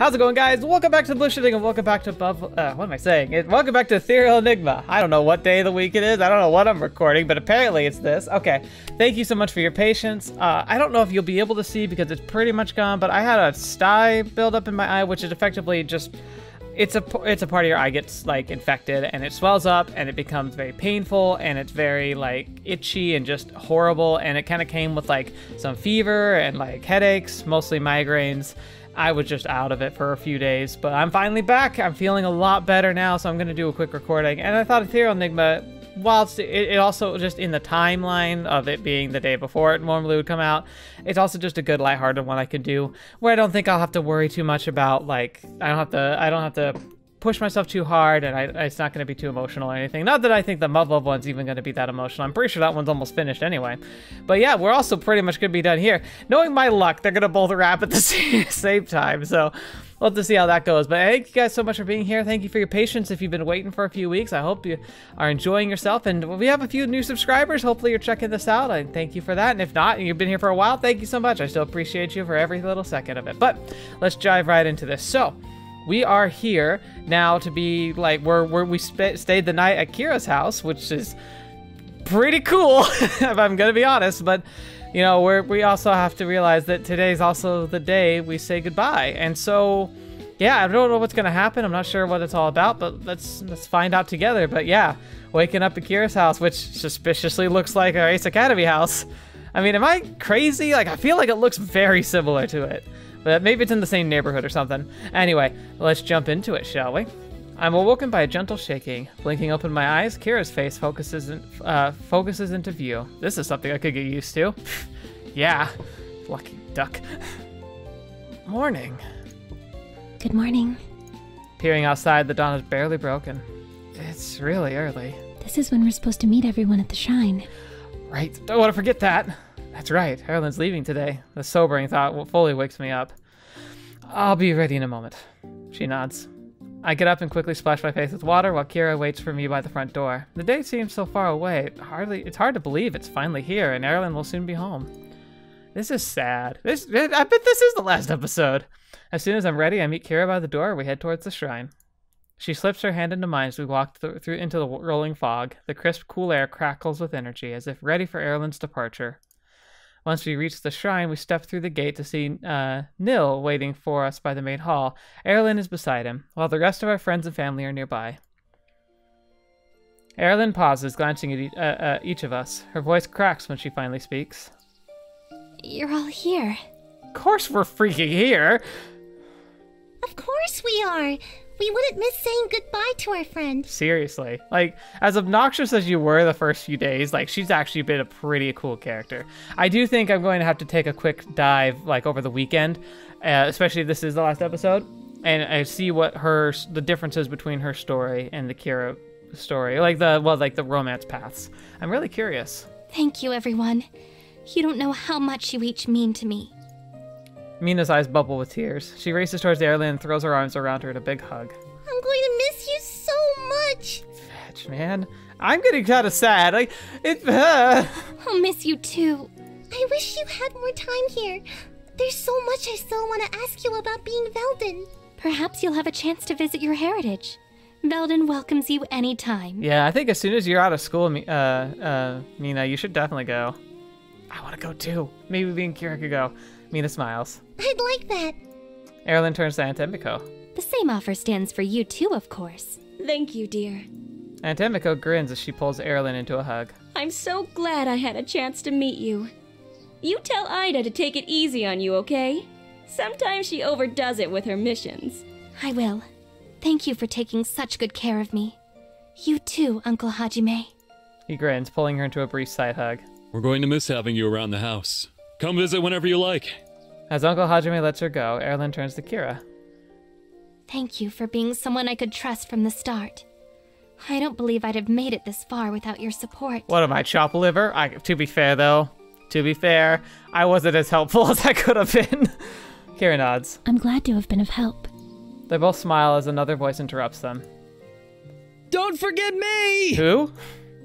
How's it going, guys? Welcome back to Blue Shifting and welcome back to. Uh, what am I saying? It, welcome back to Ethereal Enigma. I don't know what day of the week it is. I don't know what I'm recording, but apparently it's this. Okay. Thank you so much for your patience. Uh, I don't know if you'll be able to see because it's pretty much gone, but I had a sty build up in my eye, which is effectively just it's a it's a part of your eye gets like infected and it swells up and it becomes very painful and it's very like itchy and just horrible and it kind of came with like some fever and like headaches mostly migraines i was just out of it for a few days but i'm finally back. I'm feeling a lot better now so i'm going to do a quick recording. And i thought ethereal enigma whilst it, it also just in the timeline of it being the day before it normally would come out, it's also just a good lighthearted one I could do where I don't think I'll have to worry too much about like I don't have to I don't have to push myself too hard and I, it's not going to be too emotional or anything. Not that I think the Muv one's even going to be that emotional. I'm pretty sure that one's almost finished anyway. But yeah, we're also pretty much going to be done here. Knowing my luck, they're going to both wrap at the same time. So we'll have to see how that goes. But thank you guys so much for being here. Thank you for your patience if you've been waiting for a few weeks. I hope you are enjoying yourself. And we have a few new subscribers. Hopefully you're checking this out. I thank you for that. And if not, and you've been here for a while, thank you so much. I still appreciate you for every little second of it. But let's dive right into this. So we are here now to be like we're, we're we stayed the night at Kira's house, which is pretty cool if I'm gonna be honest. But you know, we we also have to realize that today's also the day we say goodbye. And so, yeah, I don't know what's gonna happen. I'm not sure what it's all about, but let's let's find out together. But yeah, waking up at Kira's house, which suspiciously looks like our Ace Academy house. I mean, am I crazy? Like, I feel like it looks very similar to it. But maybe it's in the same neighborhood or something. Anyway, let's jump into it, shall we? I'm awoken by a gentle shaking. Blinking open my eyes, Kira's face focuses in, uh, focuses into view. This is something I could get used to. yeah, lucky duck. Morning. Good morning. Peering outside, the dawn is barely broken. It's really early. This is when we're supposed to meet everyone at the shrine. Right, don't want to forget that. That's right, Erilynn's leaving today. The sobering thought fully wakes me up. I'll be ready in a moment. She nods. I get up and quickly splash my face with water while Kira waits for me by the front door. The day seems so far away, hardly it's hard to believe it's finally here and Erilynn will soon be home. This is sad. This I bet this is the last episode. As soon as I'm ready, I meet Kira by the door. We head towards the shrine. She slips her hand into mine as we walk th through into the rolling fog. The crisp, cool air crackles with energy, as if ready for Erilynn's departure. Once we reach the shrine, we step through the gate to see uh, Nil waiting for us by the main hall. Erilynn is beside him, while the rest of our friends and family are nearby. Erilynn pauses, glancing at e uh, uh, each of us. Her voice cracks when she finally speaks. You're all here. Of course we're freaking here! Of course we are! We wouldn't miss saying goodbye to our friend. Seriously. Like, as obnoxious as you were the first few days, like, she's actually been a pretty cool character. I do think I'm going to have to take a quick dive, like, over the weekend, uh, especially if this is the last episode, and I see what her, the differences between her story and the Kira story. Like, the, well, like, the romance paths. I'm really curious. Thank you, everyone. You don't know how much you each mean to me. Mina's eyes bubble with tears. She races towards Erilynn and throws her arms around her in a big hug. I'm going to miss you so much. Fetch, man. I'm getting kind of sad. Like, it. Uh... I'll miss you too. I wish you had more time here. There's so much I still want to ask you about being Veldin. Perhaps you'll have a chance to visit your heritage. Veldin welcomes you anytime. Yeah, I think as soon as you're out of school, uh, uh, Mina, you should definitely go. I want to go too. Maybe me and Kira could go. Mina smiles. I'd like that. Erilynn turns to Aunt Emiko. The same offer stands for you too, of course. Thank you, dear. Aunt Emiko grins as she pulls Erilynn into a hug. I'm so glad I had a chance to meet you. You tell Ida to take it easy on you, okay? Sometimes she overdoes it with her missions. I will. Thank you for taking such good care of me. You too, Uncle Hajime. He grins, pulling her into a brief side hug. We're going to miss having you around the house. Come visit whenever you like. As Uncle Hajime lets her go, Erilynn turns to Kira. Thank you for being someone I could trust from the start. I don't believe I'd have made it this far without your support. What am I, chop liver? I, to be fair, though, to be fair, I wasn't as helpful as I could have been. Kira nods. I'm glad to have been of help. They both smile as another voice interrupts them. Don't forget me! Who?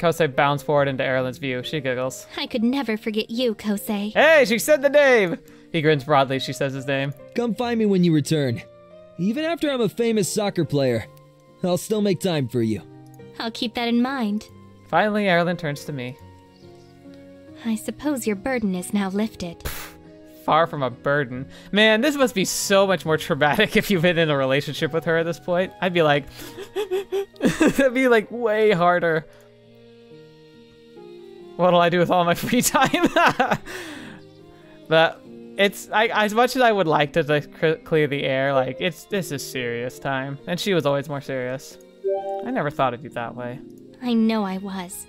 Kosei bounds forward into Erilynn's view. She giggles. I could never forget you, Kosei. Hey, she said the name! He grins broadly. She says his name. Come find me when you return. Even after I'm a famous soccer player, I'll still make time for you. I'll keep that in mind. Finally, Erilynn turns to me. I suppose your burden is now lifted. Far from a burden. Man, this must be so much more traumatic if you've been in a relationship with her at this point. I'd be like, that'd be like way harder. What'll I do with all my free time? but it's I, as much as I would like to like, clear the air, like it's this is serious time, and she was always more serious. I never thought of you that way. I know I was.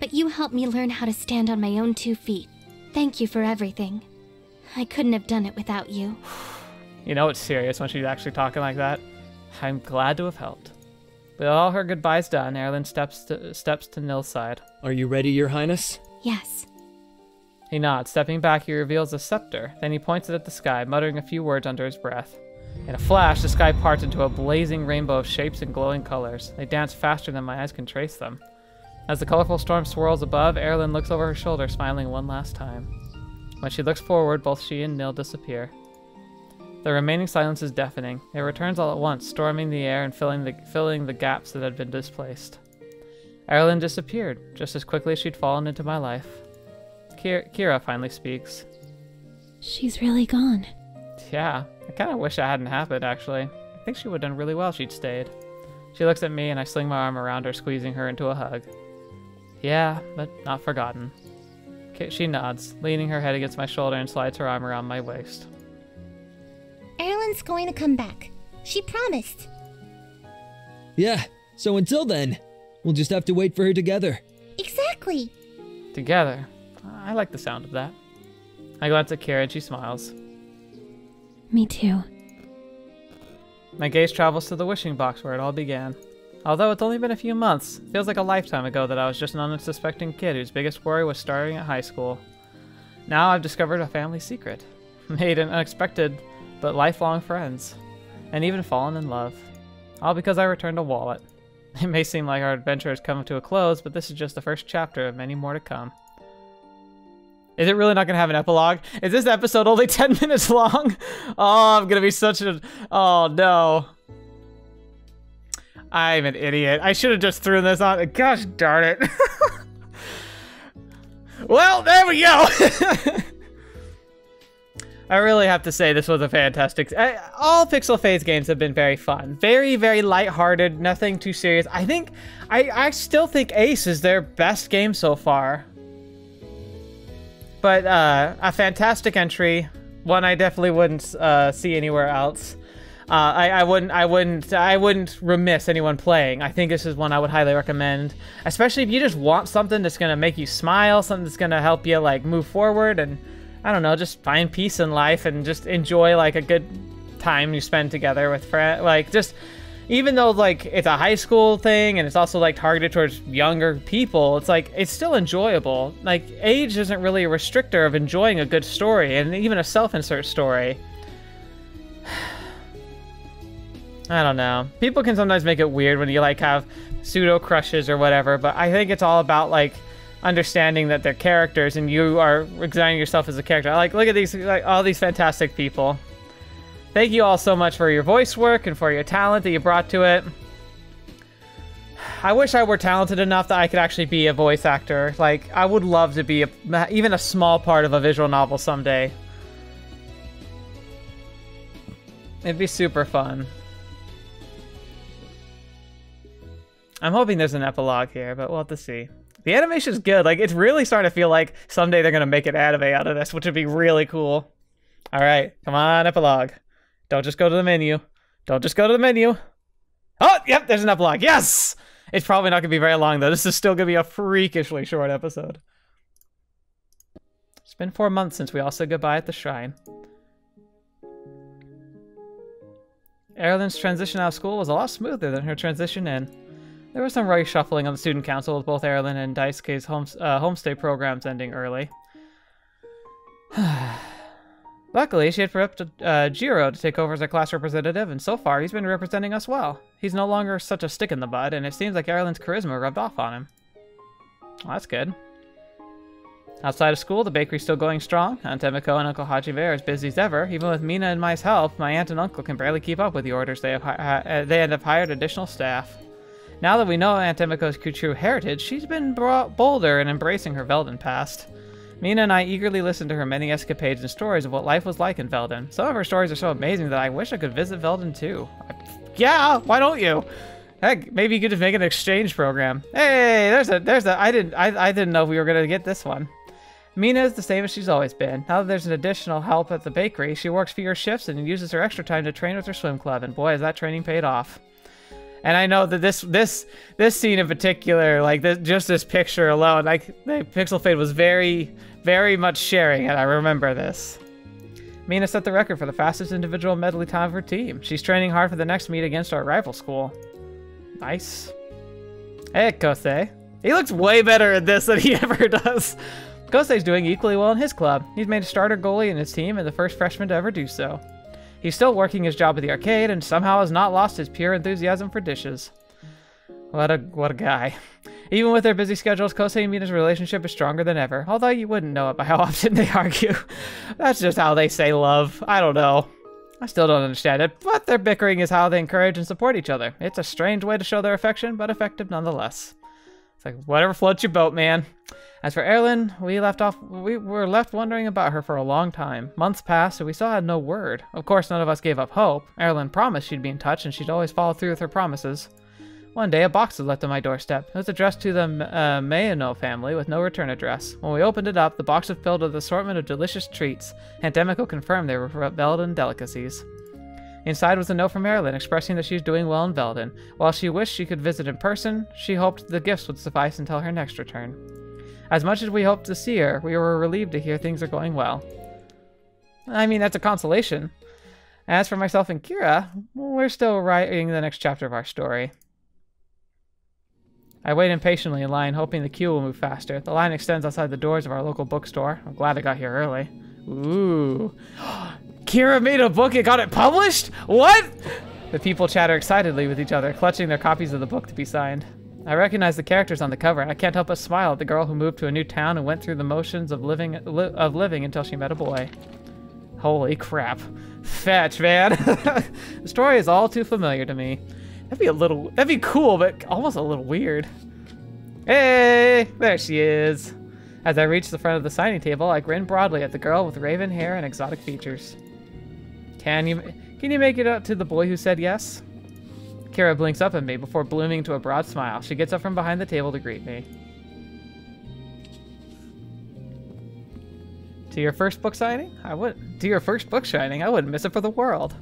But you helped me learn how to stand on my own two feet. Thank you for everything. I couldn't have done it without you. You know it's serious when she's actually talking like that. I'm glad to have helped. With all her goodbyes done, Erilynn steps to, steps to Nil's side. Are you ready, Your Highness? Yes. He nods. Stepping back, he reveals a scepter. Then he points it at the sky, muttering a few words under his breath. In a flash, the sky parts into a blazing rainbow of shapes and glowing colors. They dance faster than my eyes can trace them. As the colorful storm swirls above, Erilynn looks over her shoulder, smiling one last time. When she looks forward, both she and Nil disappear. The remaining silence is deafening. It returns all at once, storming the air and filling the, filling the gaps that had been displaced. Erilynn disappeared, just as quickly as she'd fallen into my life. Kira, Kira finally speaks. She's really gone. Yeah, I kind of wish that hadn't happened, actually. I think she would have done really well if she'd stayed. She looks at me and I sling my arm around her, squeezing her into a hug. Yeah, but not forgotten. She nods, leaning her head against my shoulder and slides her arm around my waist. Erilynn's going to come back. She promised. Yeah, so until then, we'll just have to wait for her together. Exactly. Together. I like the sound of that. I glance at Kira and she smiles. Me too. My gaze travels to the wishing box where it all began. Although it's only been a few months, feels like a lifetime ago that I was just an unsuspecting kid whose biggest worry was starting at high school. Now I've discovered a family secret, made an unexpected but lifelong friends, and even fallen in love. All because I returned a wallet. It may seem like our adventure has come to a close, but this is just the first chapter of many more to come. Is it really not going to have an epilogue? Is this episode only 10 minutes long? Oh, I'm going to be such a... Oh, no. I'm an idiot. I should have just thrown this on. Gosh darn it. well, there we go. I really have to say this was a fantastic. I, all Pixel Fade games have been very fun, very very lighthearted, nothing too serious. I think I I still think Ace is their best game so far. But uh, a fantastic entry, one I definitely wouldn't uh, see anywhere else. Uh, I, I wouldn't I wouldn't I wouldn't remiss anyone playing. I think this is one I would highly recommend, especially if you just want something that's gonna make you smile, something that's gonna help you like move forward and I don't know, just find peace in life and just enjoy like a good time you spend together with friends. Like just even though like it's a high school thing and it's also like targeted towards younger people, it's like it's still enjoyable. Like age isn't really a restrictor of enjoying a good story and even a self-insert story. I don't know. People can sometimes make it weird when you like have pseudo crushes or whatever, but I think it's all about like understanding that they're characters and you are designing yourself as a character. I like look at these like all these fantastic people. Thank you all so much for your voice work and for your talent that you brought to it. I wish I were talented enough that I could actually be a voice actor. Like I would love to be a, even a small part of a visual novel someday. It'd be super fun. I'm hoping there's an epilogue here, but we'll have to see. The animation's good. Like, it's really starting to feel like someday they're going to make an anime out of this, which would be really cool. All right, come on, epilogue. Don't just go to the menu. Don't just go to the menu. Oh, yep, there's an epilogue. Yes! It's probably not going to be very long, though. This is still going to be a freakishly short episode. It's been four months since we all said goodbye at the shrine. Erilynn's transition out of school was a lot smoother than her transition in. There was some reshuffling on the student council with both Erilynn and Daisuke's home, uh, homestay programs ending early. Luckily, she had prepped uh, Jiro to take over as a class representative, and so far he's been representing us well. He's no longer such a stick in the mud, and it seems like Erilynn's charisma rubbed off on him. Well, that's good. Outside of school, the bakery's still going strong. Aunt Emiko and Uncle Hajime are as busy as ever. Even with Mina and Mai's help, my aunt and uncle can barely keep up with the orders they have, hi- uh, they have hired additional staff. Now that we know Aunt Emiko's true heritage, she's been bolder in embracing her Velden past. Mina and I eagerly listened to her many escapades and stories of what life was like in Velden. Some of her stories are so amazing that I wish I could visit Velden too. I, yeah, why don't you? Heck, maybe you could just make an exchange program. Hey, there's a, there's a, I didn't, I, I didn't know if we were gonna get this one. Mina is the same as she's always been. Now that there's an additional help at the bakery, she works fewer shifts and uses her extra time to train with her swim club, and boy, has that training paid off. And I know that this this this scene in particular, like this, just this picture alone, like the Pixel Fade was very, very much sharing, and I remember this. Mina set the record for the fastest individual medley time of her team. She's training hard for the next meet against our rival school. Nice. Hey, Kosei. He looks way better at this than he ever does. Kosei's doing equally well in his club. He's made a starter goalie in his team and the first freshman to ever do so. He's still working his job at the arcade and somehow has not lost his pure enthusiasm for dishes. What a what a guy. Even with their busy schedules, Kosei and Mina's relationship is stronger than ever, although you wouldn't know it by how often they argue. That's just how they say love. I don't know. I still don't understand it, but their bickering is how they encourage and support each other. It's a strange way to show their affection, but effective nonetheless. It's like, whatever floats your boat, man. As for Erilynn, we left off we were left wondering about her for a long time. Months passed and we still had no word. Of course none of us gave up hope. Erilynn promised she'd be in touch and she'd always follow through with her promises. One day a box was left on my doorstep. It was addressed to the uh, Maeno family with no return address. When we opened it up, the box was filled with an assortment of delicious treats. and Emiko confirmed they were Velden delicacies. Inside was a note from Erilynn expressing that she was doing well in Velden. While she wished she could visit in person, she hoped the gifts would suffice until her next return. As much as we hoped to see her, we were relieved to hear things are going well. I mean, that's a consolation. As for myself and Kira, we're still writing the next chapter of our story. I wait impatiently in line, hoping the queue will move faster. The line extends outside the doors of our local bookstore. I'm glad I got here early. Ooh. Kira made a book and got it published? What? The people chatter excitedly with each other, clutching their copies of the book to be signed. I recognize the characters on the cover, I can't help but smile at the girl who moved to a new town and went through the motions of living li of living until she met a boy. Holy crap. Fetch, man. the story is all too familiar to me. That'd be a little, that'd be cool, but almost a little weird. Hey, there she is. As I reach the front of the signing table, I grin broadly at the girl with raven hair and exotic features. Can you, can you make it out to the boy who said yes? Kira blinks up at me before blooming into a broad smile. She gets up from behind the table to greet me. To your first book signing? I would. To your first book signing? I wouldn't miss it for the world.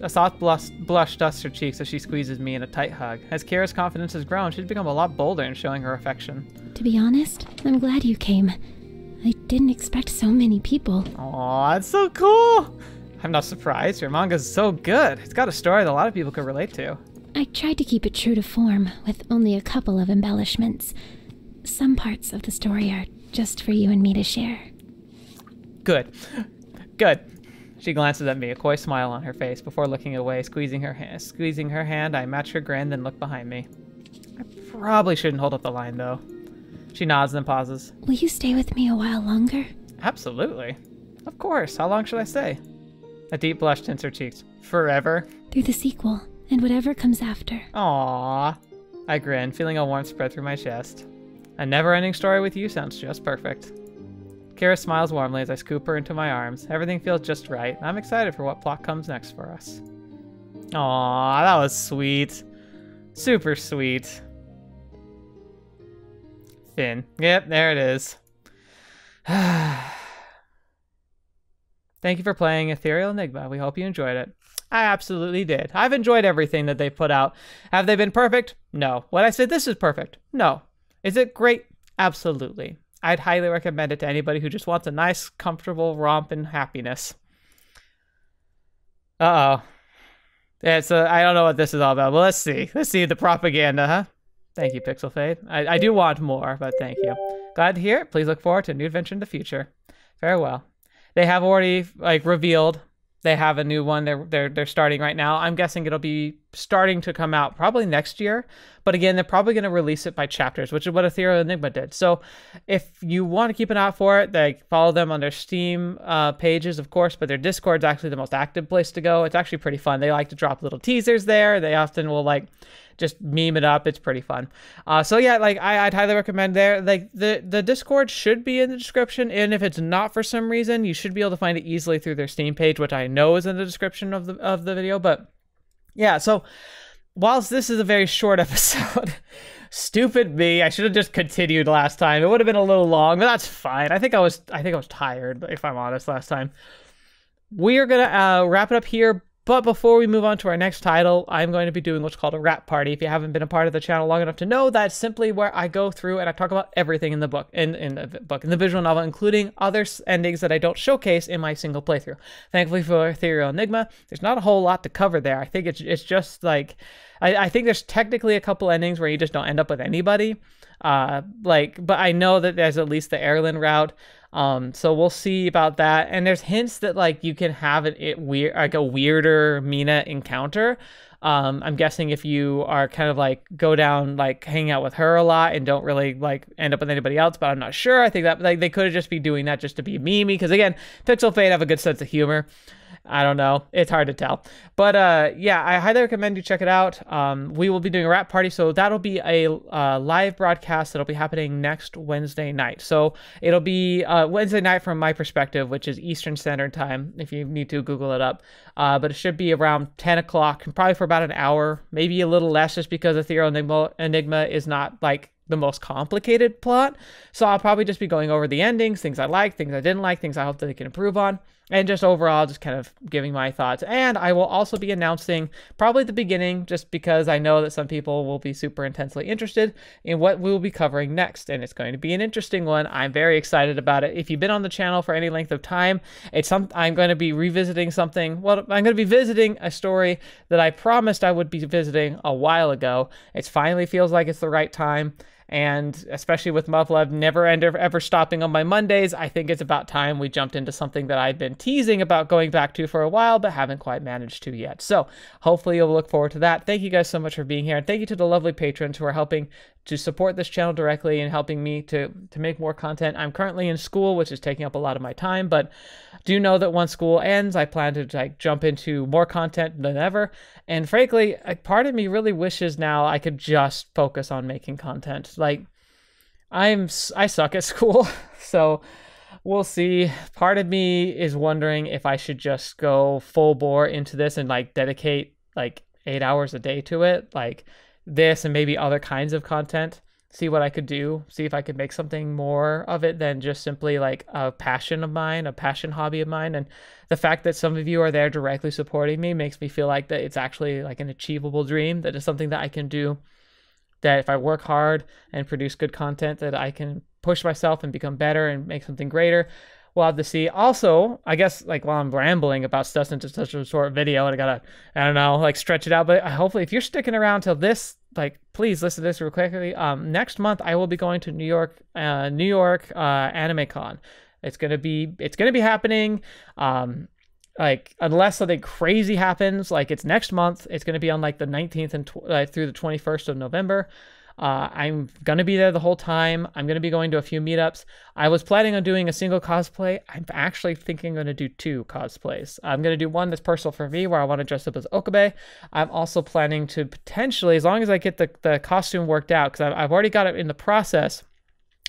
A soft blush, blush dusts her cheeks as she squeezes me in a tight hug. As Kira's confidence has grown, she's become a lot bolder in showing her affection. To be honest, I'm glad you came. I didn't expect so many people. Aw, that's so cool! I'm not surprised. Your manga's so good. It's got a story that a lot of people could relate to. I tried to keep it true to form, with only a couple of embellishments. Some parts of the story are just for you and me to share. Good. Good. She glances at me, a coy smile on her face, before looking away, squeezing her hand. Squeezing her hand, I match her grin, then look behind me. I probably shouldn't hold up the line, though. She nods, then pauses. Will you stay with me a while longer? Absolutely. Of course. How long should I stay? A deep blush tints her cheeks. Forever? Through the sequel, and whatever comes after. Aww. I grin, feeling a warmth spread through my chest. A never-ending story with you sounds just perfect. Kira smiles warmly as I scoop her into my arms. Everything feels just right. I'm excited for what plot comes next for us. Aww, that was sweet. Super sweet. Fin. Yep, there it is. Thank you for playing Ethereal Enigma. We hope you enjoyed it. I absolutely did. I've enjoyed everything that they put out. Have they been perfect? No. Would I say this is perfect? No. Is it great? Absolutely. I'd highly recommend it to anybody who just wants a nice, comfortable romp and happiness. Uh oh. Yeah, so I don't know what this is all about. Well, let's see. Let's see the propaganda, huh? Thank you, Pixel Fade. I, I do want more, but thank you. Glad to hear it. Please look forward to a new adventure in the future. Farewell. They have already like revealed they have a new one. They're they're they're starting right now. I'm guessing it'll be starting to come out probably next year. But again, they're probably going to release it by chapters, which is what Ethereal Enigma did. So if you want to keep an eye out for it, they follow them on their Steam uh, pages, of course, but their Discord's actually the most active place to go. It's actually pretty fun. They like to drop little teasers there. They often will like just meme it up. It's pretty fun. Uh, so yeah, like I, would highly recommend there. Like the the Discord should be in the description, and if it's not for some reason, you should be able to find it easily through their Steam page, which I know is in the description of the of the video. But yeah, so whilst this is a very short episode. stupid me. I should have just continued last time. It would have been a little long, but that's fine. I think I was I think I was tired, if I'm honest, last time. We are gonna uh, wrap it up here, but before we move on to our next title, I'm going to be doing what's called a wrap party. If you haven't been a part of the channel long enough to know, that's simply where I go through and I talk about everything in the book, in, in the book, in the visual novel, including other endings that I don't showcase in my single playthrough. Thankfully for Ethereal Enigma, there's not a whole lot to cover there. I think it's it's just like I, I think there's technically a couple endings where you just don't end up with anybody. Uh, like, but I know that there's at least the Erilynn route. Um, so we'll see about that. And there's hints that like you can have it, it weird, like a weirder Mina encounter. Um, I'm guessing if you are kind of like go down like hang out with her a lot and don't really like end up with anybody else, but I'm not sure. I think that like they could just be doing that just to be memey because again, Pixel Fade have a good sense of humor. I don't know. It's hard to tell. But uh, yeah, I highly recommend you check it out. Um, we will be doing a wrap party, so that'll be a uh, live broadcast that'll be happening next Wednesday night. So it'll be uh, Wednesday night from my perspective, which is Eastern Standard Time. If you need to Google it up, uh, but it should be around 10 o'clock, probably for about an hour, maybe a little less, just because Ethereal Enigma, Enigma is not like the most complicated plot. So I'll probably just be going over the endings, things I like, things I didn't like, things I hope that they can improve on, and just overall just kind of giving my thoughts. And I will also be announcing probably the beginning, just because I know that some people will be super intensely interested in what we will be covering next. And it's going to be an interesting one. I'm very excited about it. If you've been on the channel for any length of time, it's some I'm going to be revisiting something. Well, I'm going to be visiting a story that I promised I would be visiting a while ago. It finally feels like it's the right time and especially with Muv-Luv never ever, ever stopping on my Mondays, I think it's about time we jumped into something that I've been teasing about going back to for a while, but haven't quite managed to yet. So hopefully you'll look forward to that. Thank you guys so much for being here, and thank you to the lovely patrons who are helping to support this channel directly and helping me to to make more content. I'm currently in school, which is taking up a lot of my time, but do know that once school ends, I plan to like jump into more content than ever. And frankly, a part of me really wishes now I could just focus on making content. Like I'm I suck at school, so we'll see. Part of me is wondering if I should just go full bore into this and like dedicate like 8 hours a day to it. Like this and maybe other kinds of content see what I could do, see if I could make something more of it than just simply like a passion of mine, a passion hobby of mine. And the fact that some of you are there directly supporting me makes me feel like that it's actually like an achievable dream, that is something that I can do. That if I work hard and produce good content, that I can push myself and become better and make something greater we'll have to see. Also, I guess like while I'm rambling about stuff into such a short video, and I gotta, I don't know, like stretch it out. But hopefully, if you're sticking around till this, like, please listen to this real quickly. Um, next month I will be going to New York, uh, New York uh, Anime Con. It's gonna be, it's gonna be happening. Um, like unless something crazy happens, like it's next month. It's gonna be on like the 19th and tw- uh, through the 21st of November. Uh, I'm going to be there the whole time. I'm going to be going to a few meetups. I was planning on doing a single cosplay. I'm actually thinking I'm going to do two cosplays. I'm going to do one that's personal for me where I want to dress up as Okabe. I'm also planning to potentially, as long as I get the, the costume worked out, because I've already got it in the process,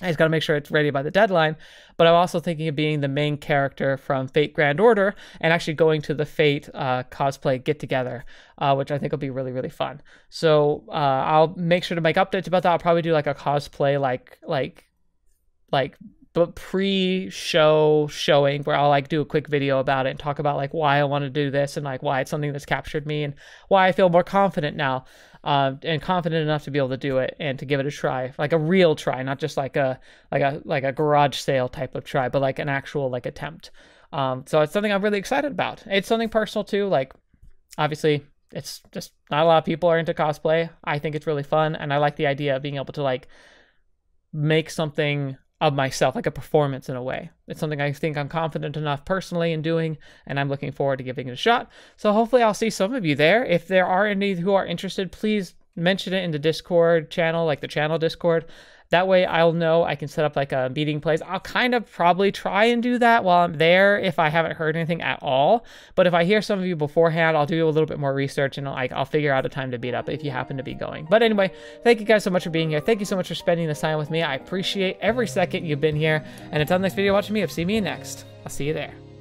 I just got to make sure it's ready by the deadline. But I'm also thinking of being the main character from Fate Grand Order and actually going to the Fate uh, cosplay get together, uh, which I think will be really really fun. So uh, I'll make sure to make updates about that. I'll probably do like a cosplay like like like but pre-show showing where I'll like do a quick video about it and talk about like why I want to do this and like why it's something that's captured me and why I feel more confident now uh, and confident enough to be able to do it and to give it a try, like a real try, not just like a like a like a garage sale type of try, but like an actual like attempt. Um, so it's something I'm really excited about. It's something personal too. Like obviously it's just not a lot of people are into cosplay. I think it's really fun and I like the idea of being able to like make something of myself, like a performance in a way. It's something I think I'm confident enough personally in doing, and I'm looking forward to giving it a shot. So hopefully I'll see some of you there. If there are any who are interested, please mention it in the Discord channel, like the channel Discord. That way I'll know I can set up like a meeting place. I'll kind of probably try and do that while I'm there if I haven't heard anything at all. But if I hear some of you beforehand, I'll do a little bit more research and like I'll figure out a time to meet up if you happen to be going. But anyway, thank you guys so much for being here. Thank you so much for spending this time with me. I appreciate every second you've been here. And until next video watching me, seen me next. I'll see you there.